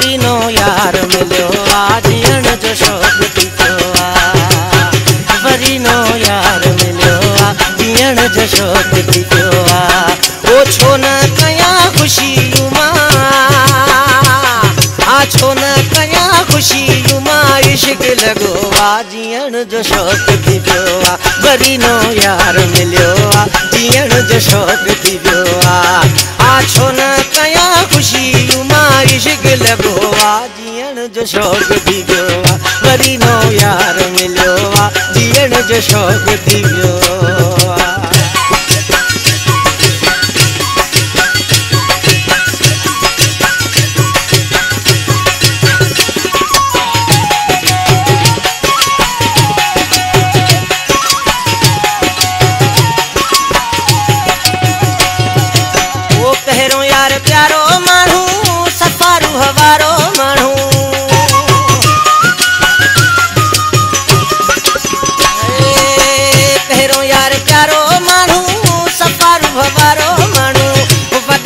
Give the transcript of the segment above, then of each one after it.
وري يار مليو آهي جيئڻ جو شوق ٿي ٿيو آهي وري يار مليو آهي جيئڻ جو شوق ٿي ٿيو آهي اهو ڇو نه جيئڻ جو شوق ٿي پيو آهي وري نو يار مليو آهي جيئڻ جو شوق ٿي پيو آهي ها ڇو نه ڪيان خوشي مان عشق لڳو آهي جيئڻ جو شوق ٿي پيو آهي وري نو يار مليو آهي جيئڻ جو شوق ٿي پيو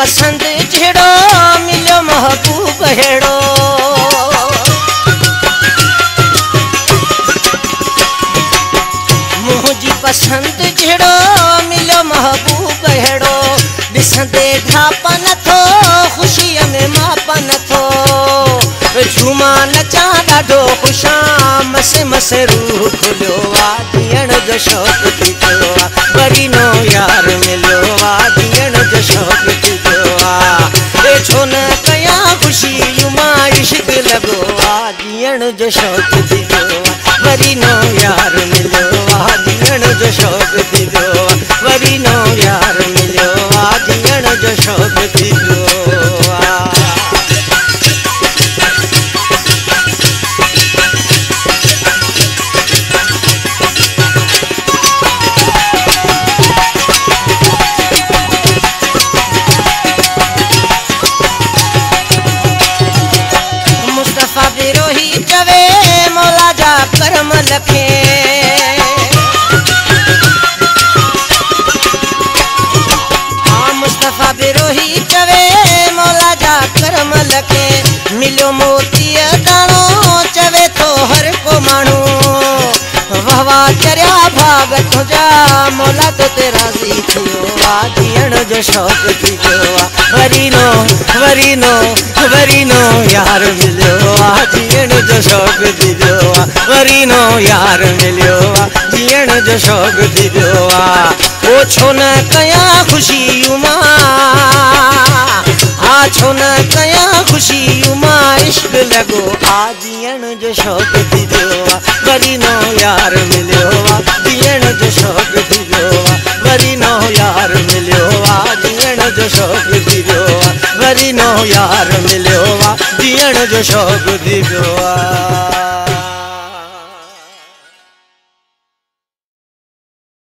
पसंदि जहिड़ो मिलियो महबूब अहिड़ो मुंहिंजी पसंदि जहिड़ो मिलियो महबूब अहिड़ो ॾिसंदे ढाप नथो ख़ुशीअ में माप नथो झूमा नचां ॾाढो ख़ुशां मसे मसे रूह खुलियो आहे जो शौक़ थी पियो आहे वरी नो जीअण जो शौक़ थी आहे वरी नो यार मिलियो आहे जीअण जो शौक़ थी आहे वरी नो मुस्तफ़ा बिरोही चवे मौला करम मोतीअ तुंहिंजा मौला तो ते राज़ी थियो आहे जीअण जो आहे वरी नो वरी नो वरी नो यार मिलियो आहे जीअण जो शौक़ थी पियो आहे वरी नो यार मिलियो आहे जीअण जो शौक़ थी पियो आहे ओ छो न कयां ख़ुशी मां ها ڇو نه ڪيان خوشي لڳو آهي جيئڻ جو شوق ٿي پيو آهي وري نو يار مليو آهي جيئڻ جو شوق ٿي پيو آهي وري نو يار مليو آهي جيئڻ جو شوق ٿي پيو آهي وري نو يار مليو آهي جيئڻ جو شوق ٿي پيو آهي